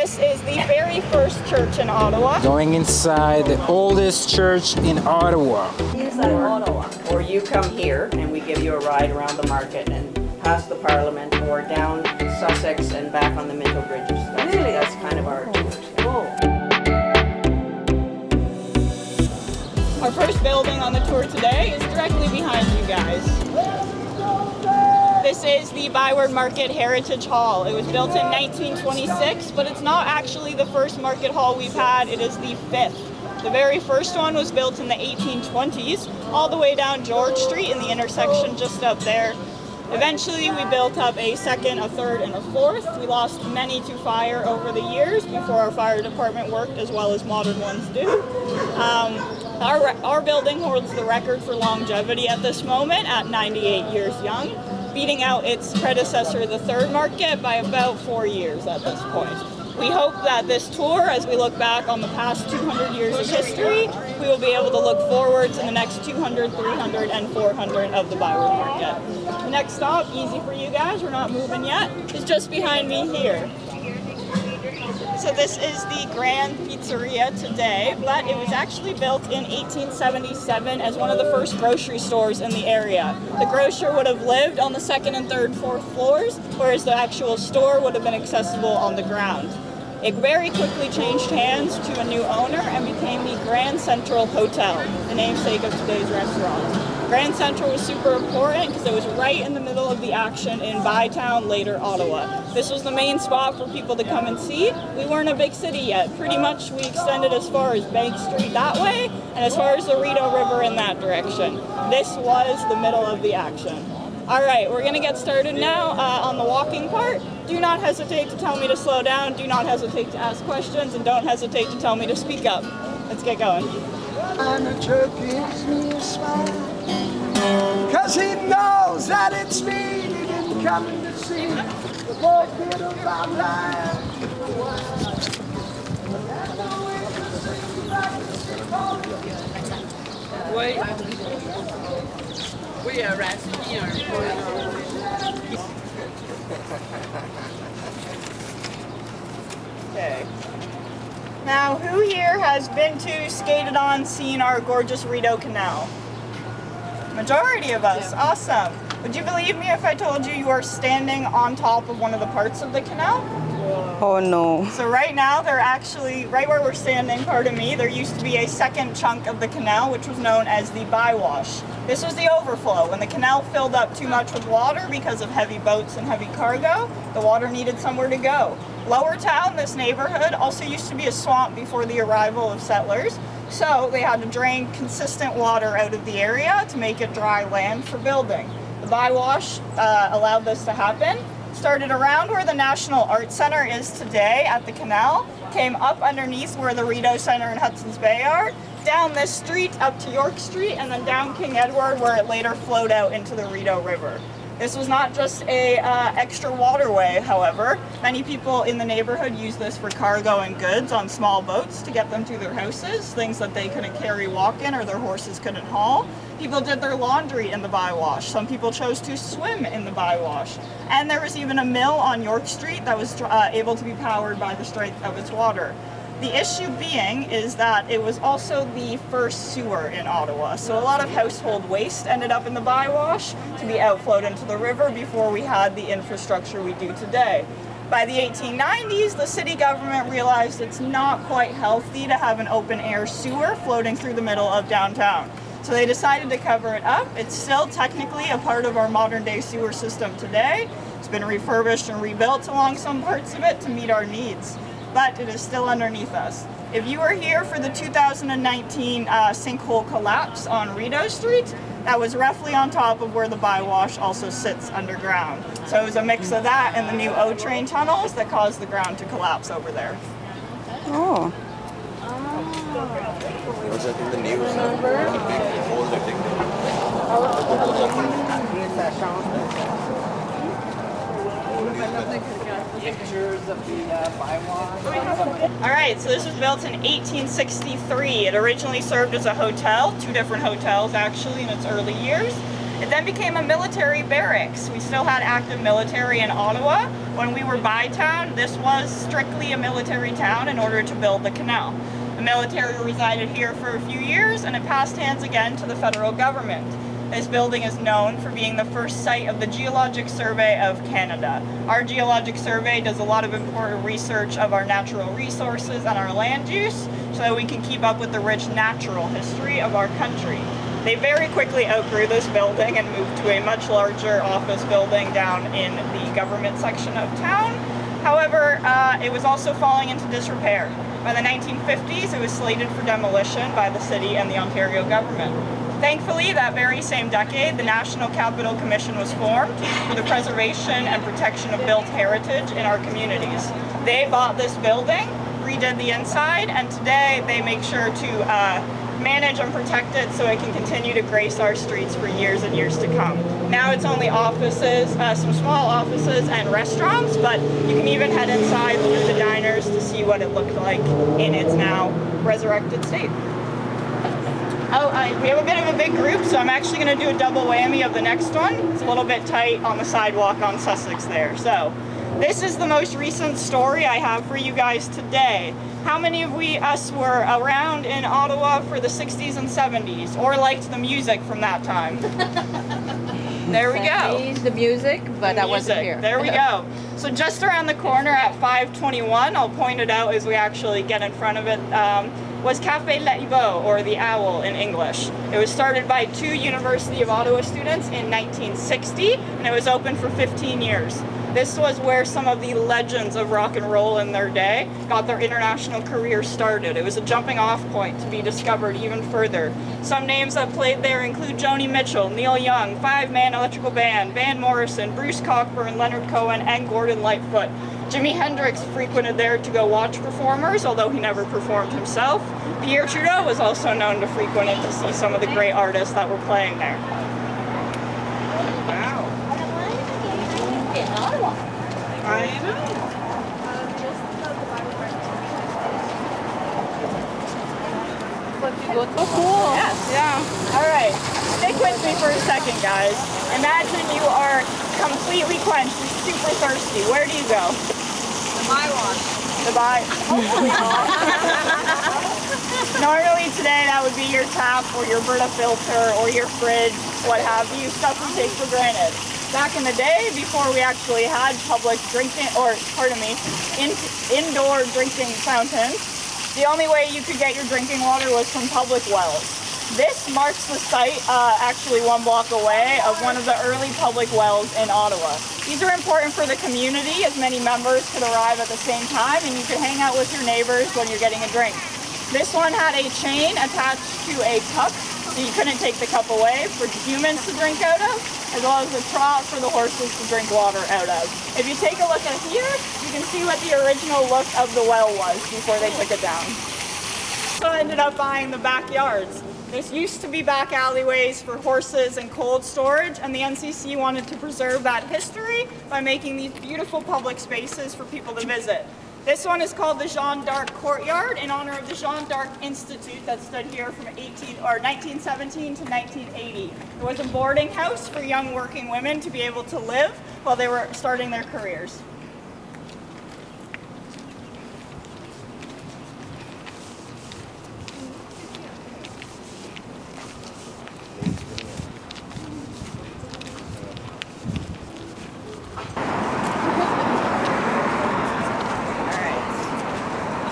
This is the very first church in Ottawa. Going inside the oldest church in Ottawa. Inside Ottawa. Or you come here and we give you a ride around the market and past the Parliament or down Sussex and back on the Minto Bridges. That's, really? That's kind of our oh, tours. Our first building on the tour today is directly behind you guys. This is the Byward Market Heritage Hall. It was built in 1926, but it's not actually the first market hall we've had, it is the fifth. The very first one was built in the 1820s, all the way down George Street in the intersection just up there. Eventually we built up a second, a third, and a fourth. We lost many to fire over the years before our fire department worked as well as modern ones do. Um, our, our building holds the record for longevity at this moment at 98 years young, beating out its predecessor, the third market, by about four years at this point. We hope that this tour, as we look back on the past 200 years of history, we will be able to look forward to the next 200, 300, and 400 of the Byward Market. Next stop, easy for you guys, we're not moving yet, is just behind me here. So this is the Grand Pizzeria today, but it was actually built in 1877 as one of the first grocery stores in the area. The grocer would have lived on the second and third, fourth floors, whereas the actual store would have been accessible on the ground. It very quickly changed hands to a new owner and became the Grand Central Hotel, the namesake of today's restaurant. Grand Central was super important because it was right in the middle of the action in Bytown, later Ottawa. This was the main spot for people to come and see. We weren't a big city yet. Pretty much we extended as far as Bank Street that way and as far as the Rideau River in that direction. This was the middle of the action. All right, we're gonna get started now uh, on the walking part. Do not hesitate to tell me to slow down, do not hesitate to ask questions, and don't hesitate to tell me to speak up. Let's get going. Cause he knows that it's me he didn't come to see the bullshit about life. Oui. Oui, un racine, un Okay. Now, who here has been to, skated on, seen our gorgeous Rideau Canal? Majority of us. Awesome. Would you believe me if I told you you are standing on top of one of the parts of the canal? Oh no. So right now they're actually, right where we're standing, pardon me, there used to be a second chunk of the canal which was known as the bywash. This was the overflow. When the canal filled up too much with water because of heavy boats and heavy cargo, the water needed somewhere to go. Lower Town, this neighborhood, also used to be a swamp before the arrival of settlers. So they had to drain consistent water out of the area to make it dry land for building. The bywash uh, allowed this to happen. Started around where the National Art Center is today at the canal, came up underneath where the Rideau Center and Hudson's Bay are, down this street up to York Street, and then down King Edward where it later flowed out into the Rideau River. This was not just a uh, extra waterway, however. Many people in the neighborhood use this for cargo and goods on small boats to get them to their houses, things that they couldn't carry walk in or their horses couldn't haul. People did their laundry in the bywash. Some people chose to swim in the bywash. And there was even a mill on York Street that was uh, able to be powered by the strength of its water. The issue being is that it was also the first sewer in Ottawa, so a lot of household waste ended up in the bywash to be outflowed into the river before we had the infrastructure we do today. By the 1890s, the city government realized it's not quite healthy to have an open air sewer floating through the middle of downtown. So they decided to cover it up. It's still technically a part of our modern day sewer system today. It's been refurbished and rebuilt along some parts of it to meet our needs but it is still underneath us. If you were here for the 2019 uh, sinkhole collapse on Rideau Street, that was roughly on top of where the bywash also sits underground. So it was a mix of that and the new O train tunnels that caused the ground to collapse over there. Oh. Was that in the news? The big hole that Pictures of the. All right, so this was built in 1863. It originally served as a hotel, two different hotels actually in its early years. It then became a military barracks. We still had active military in Ottawa, When we were Bytown, this was strictly a military town in order to build the canal. The military resided here for a few years and it passed hands again to the federal government. This building is known for being the first site of the Geologic Survey of Canada. Our Geologic Survey does a lot of important research of our natural resources and our land use so that we can keep up with the rich natural history of our country. They very quickly outgrew this building and moved to a much larger office building down in the government section of town. However, uh, it was also falling into disrepair. By the 1950s, it was slated for demolition by the city and the Ontario government. Thankfully, that very same decade, the National Capital Commission was formed for the preservation and protection of built heritage in our communities. They bought this building, redid the inside, and today they make sure to uh, manage and protect it so it can continue to grace our streets for years and years to come. Now it's only offices, uh, some small offices and restaurants, but you can even head inside through the diners to see what it looked like in its now resurrected state. Oh, uh, we have a bit of a big group, so I'm actually going to do a double whammy of the next one. It's a little bit tight on the sidewalk on Sussex there. So, this is the most recent story I have for you guys today. How many of we, us, were around in Ottawa for the 60s and 70s, or liked the music from that time? there we go. The music, but I wasn't here. There we go. So just around the corner at 521, I'll point it out as we actually get in front of it, um, was Cafe Le or the Owl in English. It was started by two University of Ottawa students in 1960, and it was open for 15 years. This was where some of the legends of rock and roll in their day got their international career started. It was a jumping off point to be discovered even further. Some names that played there include Joni Mitchell, Neil Young, Five Man Electrical Band, Van Morrison, Bruce Cockburn, Leonard Cohen, and Gordon Lightfoot. Jimi Hendrix frequented there to go watch performers, although he never performed himself. Pierre Trudeau was also known to frequent it to see some of the great artists that were playing there. Wow. I know. Oh, cool. Yes. Yeah. All right. Stick with me for a second, guys. Imagine you are completely quenched and super thirsty. Where do you go? Buy. Hopefully. Normally today that would be your tap or your Brita filter or your fridge, what have you, stuff we take for granted. Back in the day, before we actually had public drinking, or pardon me, in, indoor drinking fountains, the only way you could get your drinking water was from public wells. This marks the site, uh, actually one block away, of one of the early public wells in Ottawa. These are important for the community as many members could arrive at the same time and you could hang out with your neighbors when you're getting a drink. This one had a chain attached to a cup so you couldn't take the cup away for humans to drink out of, as well as a trough for the horses to drink water out of. If you take a look at here, you can see what the original look of the well was before they took it down. So I ended up buying the backyards. This used to be back alleyways for horses and cold storage, and the NCC wanted to preserve that history by making these beautiful public spaces for people to visit. This one is called the Jeanne d'Arc Courtyard in honor of the Jeanne d'Arc Institute that stood here from 18 or 1917 to 1980. It was a boarding house for young working women to be able to live while they were starting their careers.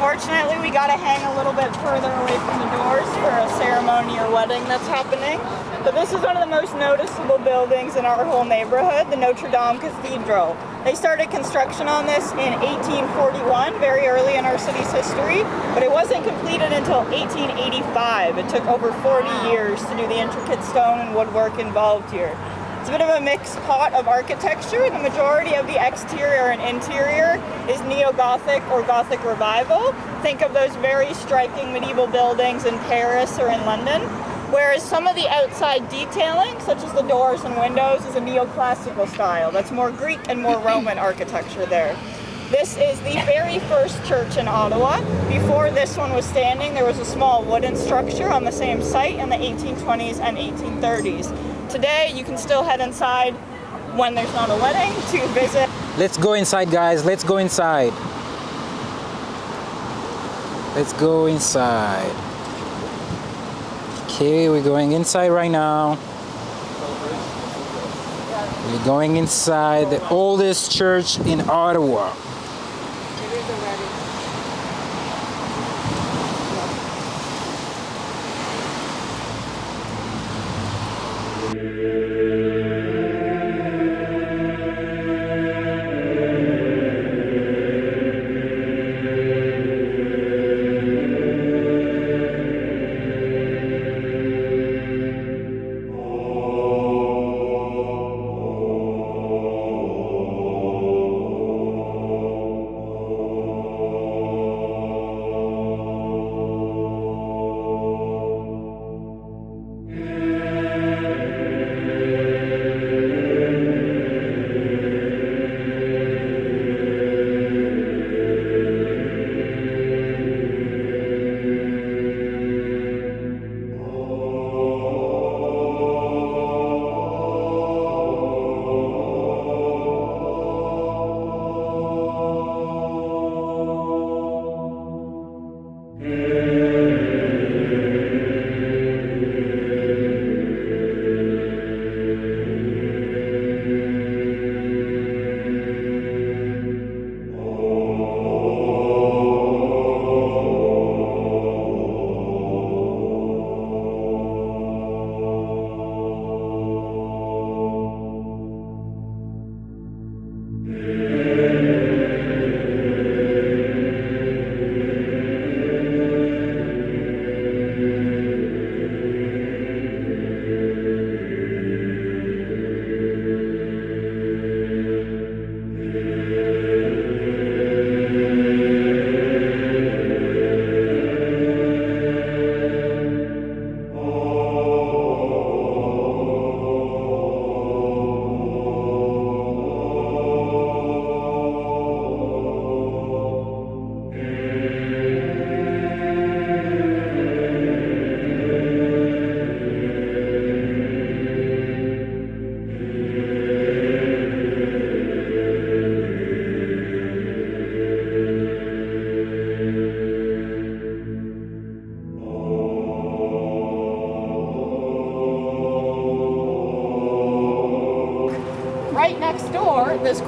Fortunately, we got to hang a little bit further away from the doors for a ceremony or wedding that's happening. But this is one of the most noticeable buildings in our whole neighborhood, the Notre Dame Cathedral. They started construction on this in 1841, very early in our city's history, but it wasn't completed until 1885. It took over 40 years to do the intricate stone and woodwork involved here. It's a bit of a mixed pot of architecture. The majority of the exterior and interior is neo-Gothic or Gothic revival. Think of those very striking medieval buildings in Paris or in London. Whereas some of the outside detailing, such as the doors and windows, is a neoclassical style. That's more Greek and more Roman architecture there. This is the very first church in Ottawa. Before this one was standing, there was a small wooden structure on the same site in the 1820s and 1830s. Today, you can still head inside when there's not a wedding to visit. Let's go inside, guys. Let's go inside. Let's go inside. Okay, we're going inside right now. We're going inside the oldest church in Ottawa.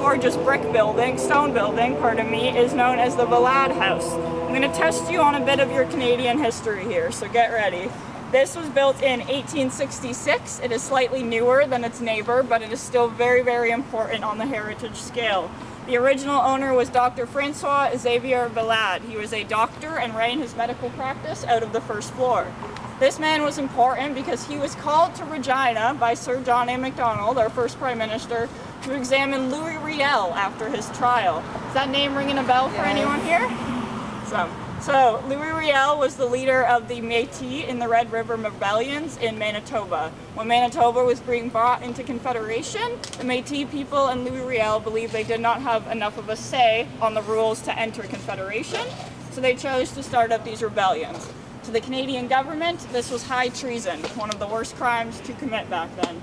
Gorgeous brick building, stone building, pardon me, is known as the Valade House. I'm going to test you on a bit of your Canadian history here, so get ready. This was built in 1866. It is slightly newer than its neighbor, but it is still very, very important on the heritage scale. The original owner was Dr. Francois Xavier Valade. He was a doctor and ran his medical practice out of the first floor. This man was important because he was called to Regina by Sir John A. Macdonald, our first Prime Minister, to examine Louis Riel after his trial. Is that name ringing a bell for anyone here? Some. So, Louis Riel was the leader of the Métis in the Red River Rebellions in Manitoba. When Manitoba was being brought into Confederation, the Métis people and Louis Riel believed they did not have enough of a say on the rules to enter Confederation, so they chose to start up these rebellions. To the Canadian government, this was high treason, one of the worst crimes to commit back then.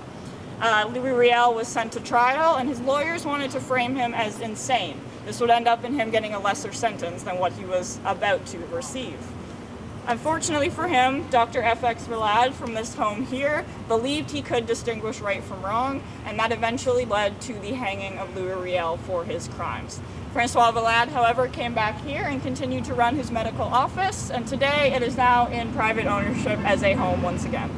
Uh, Louis Riel was sent to trial, and his lawyers wanted to frame him as insane. This would end up in him getting a lesser sentence than what he was about to receive. Unfortunately for him, Dr. F.X. Valade from this home here believed he could distinguish right from wrong, and that eventually led to the hanging of Louis Riel for his crimes. Francois Valade, however, came back here and continued to run his medical office, and today it is now in private ownership as a home once again.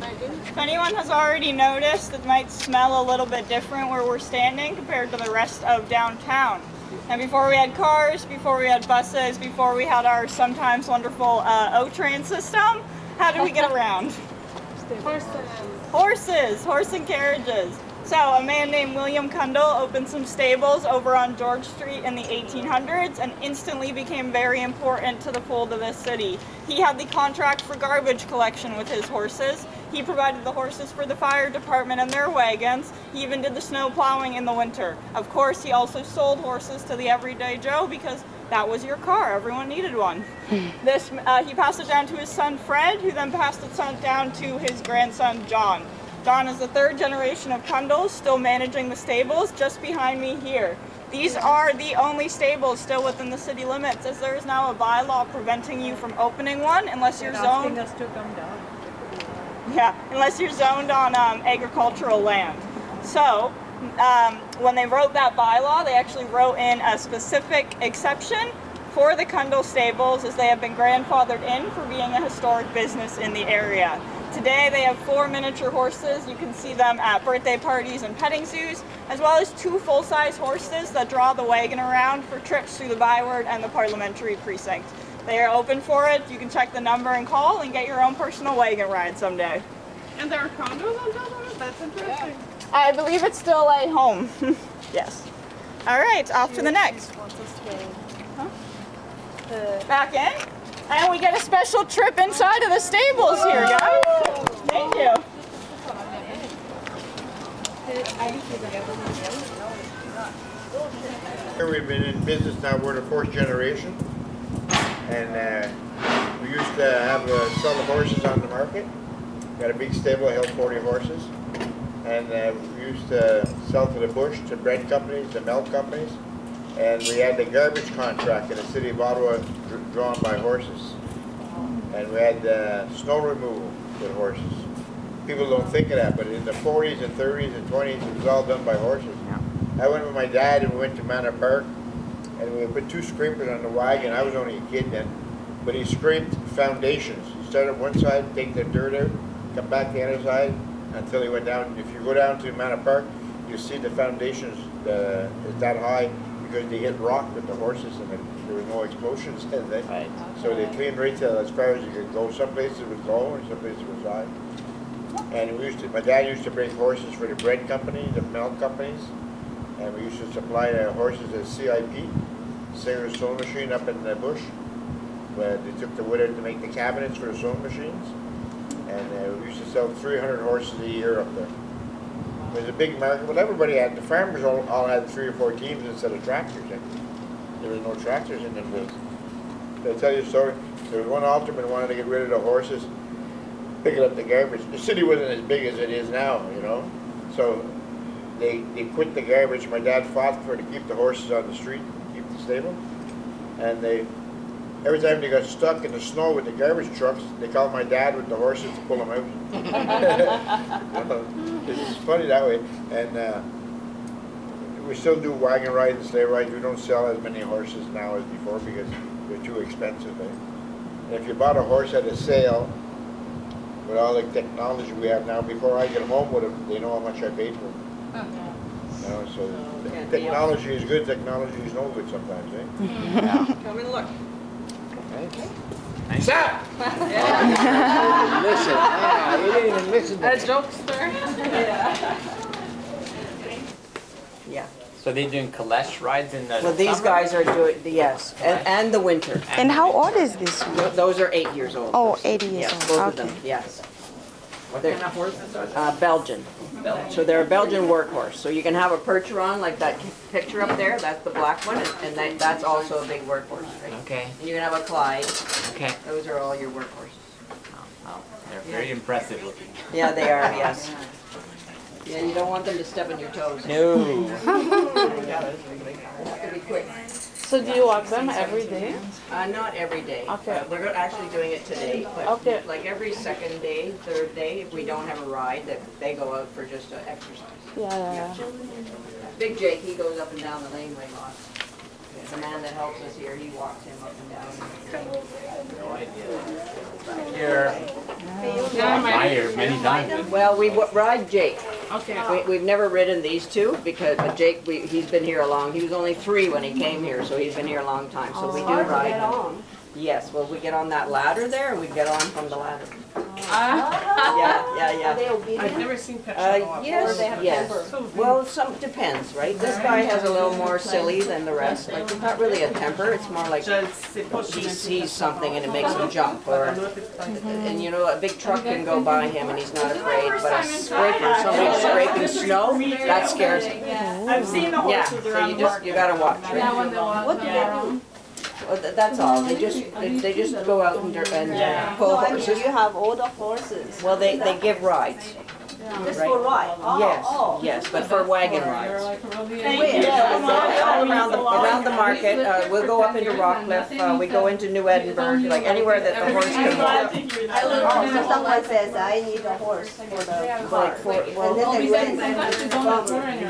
If anyone has already noticed, it might smell a little bit different where we're standing compared to the rest of downtown. And before we had cars, before we had buses, before we had our sometimes wonderful uh, O-Train system, how did we get around? Horses, Horses, horse and carriages. So a man named William Cundell opened some stables over on George Street in the 1800s and instantly became very important to the fold of this city. He had the contract for garbage collection with his horses. He provided the horses for the fire department and their wagons. He even did the snow plowing in the winter. Of course, he also sold horses to the everyday Joe because that was your car. Everyone needed one. this uh, he passed it down to his son Fred, who then passed it down to his grandson John. Don is the third generation of Cundells, still managing the stables just behind me here. These are the only stables still within the city limits, as there is now a bylaw preventing you from opening one unless you're zoned. us to come down. Yeah, unless you're zoned on um, agricultural land. So, um, when they wrote that bylaw, they actually wrote in a specific exception for the Cundell stables as they have been grandfathered in for being a historic business in the area. Today they have four miniature horses. You can see them at birthday parties and petting zoos, as well as two full-size horses that draw the wagon around for trips through the Byward and the parliamentary precinct. They are open for it. You can check the number and call and get your own personal wagon ride someday. And there are condos on top of it? That's interesting. I believe it's still a home. yes. All right, off to the next. Back in. And we get a special trip inside of the stables here, guys. Thank you. We've been in business now, we're the fourth generation. And uh, we used to have, uh, sell the horses on the market. Got a big stable, held 40 horses. And uh, we used to sell to the bush, to bread companies, to milk companies. And we had the garbage contract in the city of Ottawa drawn by horses. And we had uh, snow removal with horses. People don't think of that, but in the 40s and 30s and 20s, it was all done by horses. I went with my dad and we went to Manor Park and we put two scrapers on the wagon. I was only a kid then, but he scraped foundations. He started one side, take the dirt out, come back the other side until he went down. If you go down to Manor Park, you see the foundations uh, is that high because they hit rock with the horses and it, there were no explosions. And they, Right. So they cleaned right till as far as you could go. Some places it was low and some places it was high. And we used to, my dad used to bring horses for the bread company, the milk companies, and we used to supply the horses as CIP, Singer sewing machine up in the bush. Where they took the wood out to make the cabinets for the sewing machines, and uh, we used to sell 300 horses a year up there. It was a big market. but everybody had the farmers all, all had three or four teams instead of tractors. eh? There was no tractors in them days. Did I tell you a story? There was one alderman wanted to get rid of the horses, picking up the garbage. The city wasn't as big as it is now, you know. So they they quit the garbage. My dad fought for to keep the horses on the street, keep the stable, and they every time they got stuck in the snow with the garbage trucks, they called my dad with the horses to pull them out. it's funny that way, and. Uh, we still do wagon rides and sleigh rides. We don't sell as many horses now as before because they're too expensive. Eh? And if you bought a horse at a sale, with all the technology we have now, before I get home with them, they know how much I paid for them. You know, so Yeah. technology is good, technology is no good sometimes, eh? Come and look. Stop! Listen, ah, you didn't even listen to A me. jokester. Yeah. yeah. So they're doing calèche rides in the Well, these summer? guys are doing, yes, and, and the winter. And how old is this one? Those are eight years old. Oh, 80 years Yes, old. both of them, yes. What They're- kind of horses are they? Uh, Belgian. So they're a Belgian workhorse. So you can have a percheron, like that picture up there, that's the black one, and- and that, that's also a big workhorse, right? Okay, And you can have a Clyde, okay. those are all your workhorses. Oh, they're very impressive looking. Yeah, they are, yes. Yeah, you don't want them to step on your toes. No. Have to be quick. So do you walk them every day? Uh, not every day. Okay. Uh, We're actually doing it today, but Okay. like every second day, third day, if we don't have a ride, that they go out for just uh, exercise. Yeah, yeah, yeah. Big Jake, he goes up and down the laneway lot. The man that helps us here, he walks him up and down. No idea. Here, I here many times. Well, we w- ride Jake. Okay. We, we've never ridden these two because, but Jake, we, he's been here a long, he was only three when he came here, so he's been here a long time, so we do ride. Yes, well, we get on that ladder there and we get on from the ladder. Yeah, yeah, yeah. I've never seen pictures Uh, of yes, yes. Well, some, depends, right? This guy has a little more silly than the rest. Like, it's not really a temper, it's more like he sees something and it makes him jump or, and you know, a big truck can go by him and he's not afraid, but a scraper, somebody scraping snow, that scares him. I've seen the Yeah, horses so around you the just, market. you gotta watch, right? What do they do? Well, th- that's all, they just, they they just go out and, and uh, pull horses. you have older horses. Well, they, they give rides. This for ride? Yes, yes, but for wagon rides. Thank you. So. All around the, around the market, uh, we'll go up into Rockcliffe, uh, we go into New Edinburgh, like anywhere that the horse can glad walk. to hear. Oh, so someone says, I need a horse for the Like for, and well, then they rent.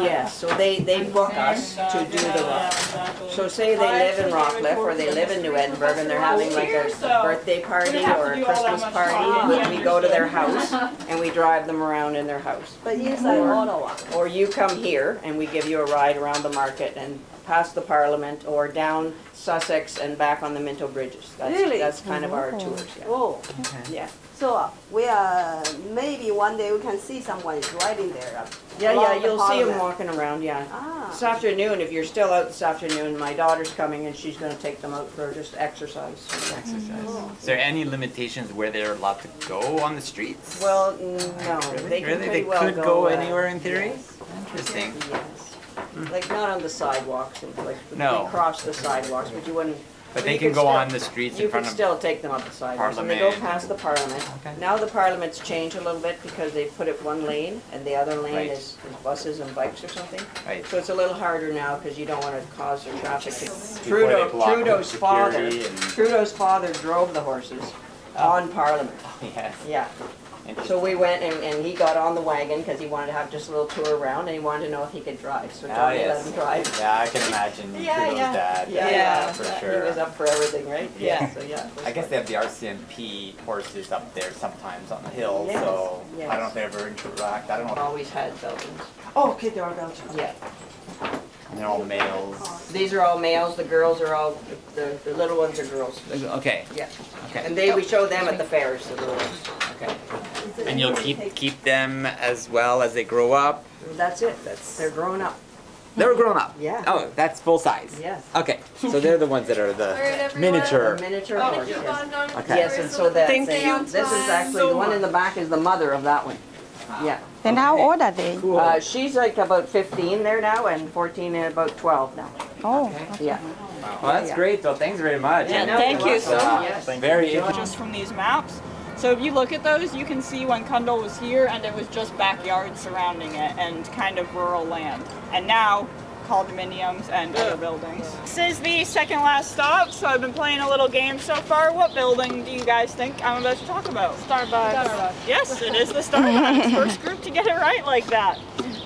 yes, so they, they book us to do the ride. So say they live in Rockcliffe or they live in New Edinburgh and they're having like a birthday party or a Christmas party, we, we go to their house and we drive them around in their house. But inside mm-hmm. Ottawa. Or you come here and we give you a ride around the market and past the Parliament or down Sussex and back on the Minto Bridges. That's, Really? that's kind of our oh. tours, yeah. Oh, Yeah, so uh, we are, maybe one day we can see someone is riding there. uh, yeah, yeah, the you'll see them walking around, yeah. Ah. This afternoon, if you're still out this afternoon, my daughter's coming and she's gonna take them out for just exercise. Exercise. Is there any limitations where they're allowed to go on the streets? Well, no, they can Really? They well could go. go uh, anywhere in theory? yes, Interesting. Yes. Like not on the sidewalks, like No. they cross the sidewalks, but you wouldn't. But you they can could go still- on the streets in You front could of. still take them up the sidewalks, and they go Parliament. past the parliament. Okay. Now the parliament's changed a little bit because they put it one lane, and the other lane Right. is is buses and bikes or something. Right. So it's a little harder now, because you don't wanna cause the traffic. Before they Trudeau, block up Trudeau's father, security and- Trudeau's father drove the horses oh. on parliament, Yes. yeah. So we went and, and he got on the wagon because he wanted to have just a little tour around and he wanted to know if he could drive. So Johnny yes. let him oh, drive. Yeah, I can imagine Yeah, Trudeau's yeah. dad. Yeah, yeah, yeah, for sure. He was up for everything, right? Yeah. So yeah. I guess fun. they have the RCMP horses up there sometimes on the hill, Yes, so I don't know if they ever interact. I don't know. Always had Belgians. Oh, okay, they are Belgians. Yeah. And They're all males. These are all males. The girls are all the, the little ones are girls. Okay. Yeah. Okay. And they we show them at the fairs. The little ones. Okay. And you'll keep keep them as well as they grow up. That's it. That's- They're grown up. They're grown up. Yeah. Oh, that's full size. Yes. Okay. So they're the ones that are the miniature. Miniature Oh, horse. Yes. Okay. Yes, and so that Thank they- you this is actually the one in the back is the mother of that one. Yeah. Then how old are they? Uh, she's like about 15 there now, and 14 and about 12 now. Oh, Okay. Yeah. Well, that's Yeah. great. Well, thanks very much. Yeah, And no, Thank you so uh, much. Very interesting. just from these maps. So if you look at those, you can see when Cundell was here and it was just backyard surrounding it and kind of rural land. And now condominiums and other buildings. This is the second last stop, so I've been playing a little game so far. What building do you guys think I'm about to talk about? Starbucks. Yes, it is the Starbucks. First group to get it right like that.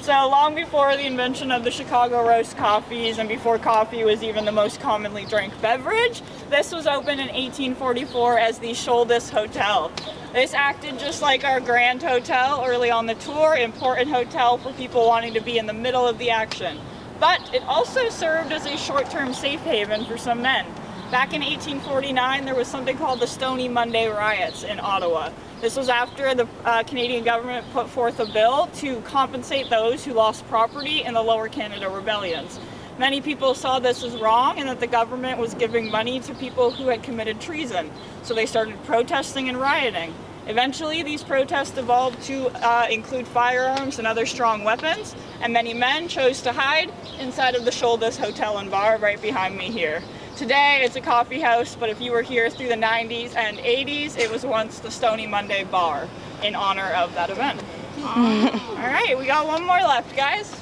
So long before the invention of the Chicago roast coffees and before coffee was even the most commonly drank beverage, this was opened in 1844 as the Sholdis Hotel. This acted just like our Grand Hotel early on the tour, important hotel for people wanting to be in the middle of the action. But it also served as a short-term safe haven for some men. Back in 1849, there was something called the Stony Monday riots in Ottawa. This was after the uh, Canadian government put forth a bill to compensate those who lost property in the Lower Canada rebellions. Many people saw this as wrong and that the government was giving money to people who had committed treason. So they started protesting and rioting. Eventually, these protests evolved to uh, include firearms and other strong weapons, and many men chose to hide inside of the Sholdis Hotel and Bar right behind me here. Today, it's a coffee house, but if you were here through the 90s and 80s, it was once the Stony Monday Bar in honor of that event. All right, we got one more left, guys.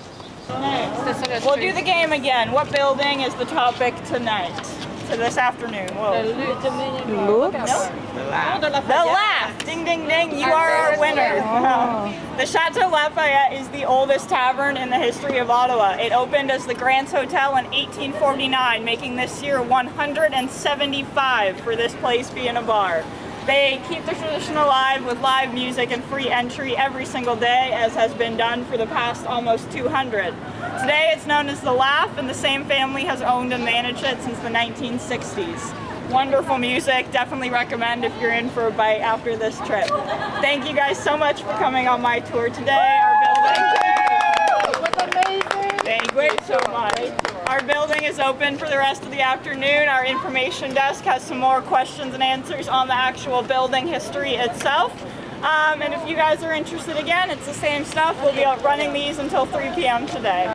Next. We'll do the game again. What building is the topic tonight? To this afternoon. Whoa. looks. The Laff! Ding, ding, ding. You are our winner. The Chateau Lafayette is the oldest tavern in the history of Ottawa. It opened as the Grants Hotel in 1849, making this year 175 for this place being a bar. They keep the tradition alive with live music and free entry every single day, as has been done for the past almost 200. Today it's known as The Laff, and the same family has owned and managed it since the 1960s. Wonderful music, definitely recommend if you're in for a bite after this trip. Thank you guys so much for coming on my tour today. Our building. It was amazing. Thank you so much. Our building is open for the rest of the afternoon. Our information desk has some more questions and answers on the actual building history itself. Um, and if you guys are interested again, it's the same stuff. We'll be out running these until 3 p.m. today.